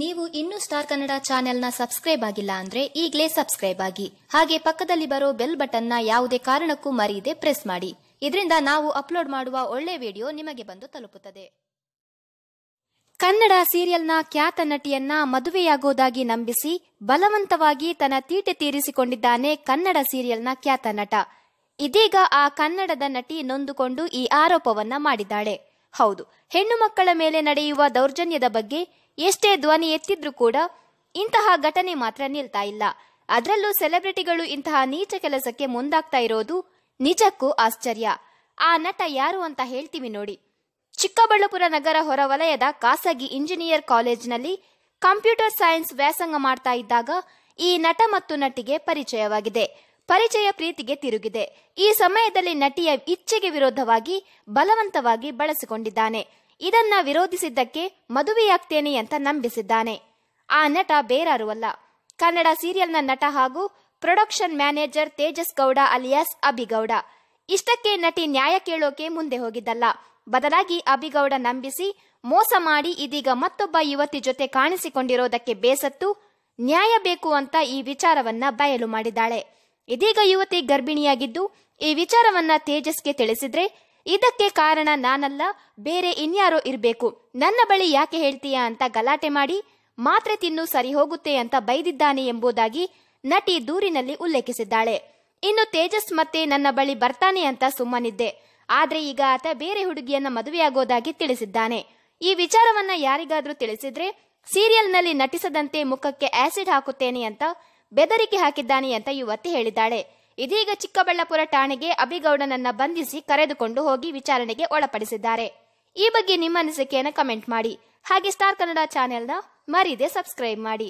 ನೀವು ಇನ್ನೂ ಸ್ಟಾರ್ ಕನ್ನಡ ಚಾನೆಲ್ನ ಸಬ್ಸ್ಕ್ರೈಬ್ ಆಗಿಲ್ಲ ಅಂದ್ರೆ ಈಗಲೇ ಸಬ್ಸ್ಕ್ರೈಬ್ ಆಗಿ. ಹಾಗೆ ಪಕ್ಕದಲ್ಲಿ ಬರೋ ಬೆಲ್ ಬಟನ್ನ ಯಾವುದೇ ಕಾರಣಕ್ಕೂ ಮರೆಯದೆ ಪ್ರೆಸ್ ಮಾಡಿ. ಇದರಿಂದ ನಾವು ಅಪ್ಲೋಡ್ ಮಾಡುವ ಒಳ್ಳೆ ವಿಡಿಯೋ ನಿಮಗೆ ಬಂದು ತಲುಪುತ್ತದೆ. ಕನ್ನಡ ಸೀರಿಯಲ್ನ ಖ್ಯಾತ ನಟಿಯನ್ನ ಮದುವೆಯಾಗೋದಾಗಿ ನಂಬಿಸಿ, ಬಲವಂತವಾಗಿ ತನ್ನ ತೀಟೆ ತೀರಿಸಿಕೊಂಡಿದ್ದಾನೆ ಕನ್ನಡ ಸೀರಿಯಲ್ನ ಖ್ಯಾತ ನಟ. ಇದೀಗ ಆ ಕನ್ನಡದ ನಟಿ ನೊಂದುಕೊಂಡು ಈ ಆರೋಪವನ್ನ ಮಾಡಿದ್ದಾಳೆ. ಹೌದು, ಹೆಣ್ಣು ಮಕ್ಕಳ ಮೇಲೆ ನಡೆಯುವ ದೌರ್ಜನ್ಯದ ಬಗ್ಗೆ ಎಷ್ಟೇ ಧ್ವನಿ ಎತ್ತಿದ್ರೂ ಕೂಡ ಇಂತಹ ಘಟನೆ ಮಾತ್ರ ನಿಲ್ತಾ ಇಲ್ಲ. ಅದರಲ್ಲೂ ಸೆಲೆಬ್ರಿಟಿಗಳು ಇಂತಹ ನೀಚ ಕೆಲಸಕ್ಕೆ ಮುಂದಾಗ್ತಾ ಇರೋದು ನಿಜಕ್ಕೂ ಆಶ್ಚರ್ಯ. ಆ ನಟ ಯಾರು ಅಂತ ಹೇಳ್ತೀವಿ ನೋಡಿ. ಚಿಕ್ಕಬಳ್ಳಾಪುರ ನಗರ ಹೊರವಲಯದ ಖಾಸಗಿ ಇಂಜಿನಿಯರ್ ಕಾಲೇಜಿನಲ್ಲಿ ಕಂಪ್ಯೂಟರ್ ಸೈನ್ಸ್ ವ್ಯಾಸಂಗ ಮಾಡ್ತಾ ಇದ್ದಾಗ ಈ ನಟ ಮತ್ತು ನಟಿಗೆ ಪರಿಚಯವಾಗಿದೆ. ಪರಿಚಯ ಪ್ರೀತಿಗೆ ತಿರುಗಿದೆ. ಈ ಸಮಯದಲ್ಲಿ ನಟಿಯ ಇಚ್ಛೆಗೆ ವಿರೋಧವಾಗಿ ಬಲವಂತವಾಗಿ ಬಳಸಿಕೊಂಡಿದ್ದಾನೆ. ಇದನ್ನ ವಿರೋಧಿಸಿದ್ದಕ್ಕೆ ಮದುವೆಯಾಗ್ತೇನೆ ಅಂತ ನಂಬಿಸಿದ್ದಾನೆ. ಆ ನಟ ಬೇರಾರು ಅಲ್ಲ. ಕನ್ನಡ ಸೀರಿಯಲ್ನ ನಟ ಹಾಗೂ production manager Tejas Gowda alias Abhigowda. ಇಷ್ಟಕ್ಕೆ ನಟಿ ನ್ಯಾಯ ಕೇಳೋಕೆ ಮುಂದೆ ಹೋಗಿದ್ದಲ್ಲ. ಬದಲಾಗಿ ಅಭಿಗೌಡ ನಂಬಿಸಿ ಮೋಸ ಮಾಡಿ ಇದೀಗ ಮತ್ತೊಬ್ಬ ಯುವತಿ ಜೊತೆ ಕಾಣಿಸಿಕೊಂಡಿರೋದಕ್ಕೆ ಬೇಸತ್ತು ನ್ಯಾಯ ಬೇಕು ಅಂತ ಈ ವಿಚಾರವನ್ನ ಬಯಲು ಮಾಡಿದ್ದಾಳೆ. ಇದೀಗ ಯುವತಿ ಗರ್ಭಿಣಿಯಾಗಿದ್ದು ಈ ವಿಚಾರವನ್ನ ತೇಜಸ್ಗೆ ತಿಳಿಸಿದ್ರೆ ಇದಕ್ಕೆ ಕಾರಣ ನಾನಲ್ಲ, ಬೇರೆ ಇನ್ಯಾರೋ ಇರಬೇಕು. ನನ್ನ ಬಳಿ ಯಾಕೆ ಹೇಳ್ತೀಯಾ ಅಂತ ಗಲಾಟೆ ಮಾಡಿ, ಮಾತ್ರೆ ತಿನ್ನು ಸರಿ ಹೋಗುತ್ತೆ ಅಂತ ಬೈದಿದ್ದಾನೆ ಎಂಬುದಾಗಿ ನಟಿ ದೂರಿನಲ್ಲಿ ಉಲ್ಲೇಖಿಸಿದ್ದಾಳೆ. ಇನ್ನು ತೇಜಸ್ ಮತ್ತೆ ನನ್ನ ಬಳಿ ಬರ್ತಾನೆ ಅಂತ ಸುಮ್ಮನಿದ್ದೆ. ಆದ್ರೆ ಈಗ ಆತ ಬೇರೆ ಹುಡುಗಿಯನ್ನ ಮದುವೆಯಾಗೋದಾಗಿ ತಿಳಿಸಿದ್ದಾನೆ. ಈ ವಿಚಾರವನ್ನ ಯಾರಿಗಾದ್ರೂ ತಿಳಿಸಿದ್ರೆ ಸೀರಿಯಲ್ನಲ್ಲಿ ನಟಿಸದಂತೆ ಮುಖಕ್ಕೆ ಆಸಿಡ್ ಹಾಕುತ್ತೇನೆ ಅಂತ ಬೆದರಿಕೆ ಹಾಕಿದ್ದಾನೆ ಅಂತ ಯುವತಿ ಹೇಳಿದ್ದಾಳೆ. ಇದೀಗ ಚಿಕ್ಕಬಳ್ಳಾಪುರ ಠಾಣೆಗೆ ಅಭಿಗೌಡನನ್ನ ಬಂಧಿಸಿ ಕರೆದುಕೊಂಡು ಹೋಗಿ ವಿಚಾರಣೆಗೆ ಒಳಪಡಿಸಿದ್ದಾರೆ. ಈ ಬಗ್ಗೆ ನಿಮ್ಮ ಅನಿಸಿಕೆಯನ್ನು ಕಮೆಂಟ್ ಮಾಡಿ. ಹಾಗೆ ಸ್ಟಾರ್ ಕನ್ನಡ ಚಾನೆಲ್ನ ಮರೀದೆ ಸಬ್ಸ್ಕ್ರೈಬ್ ಮಾಡಿ.